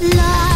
love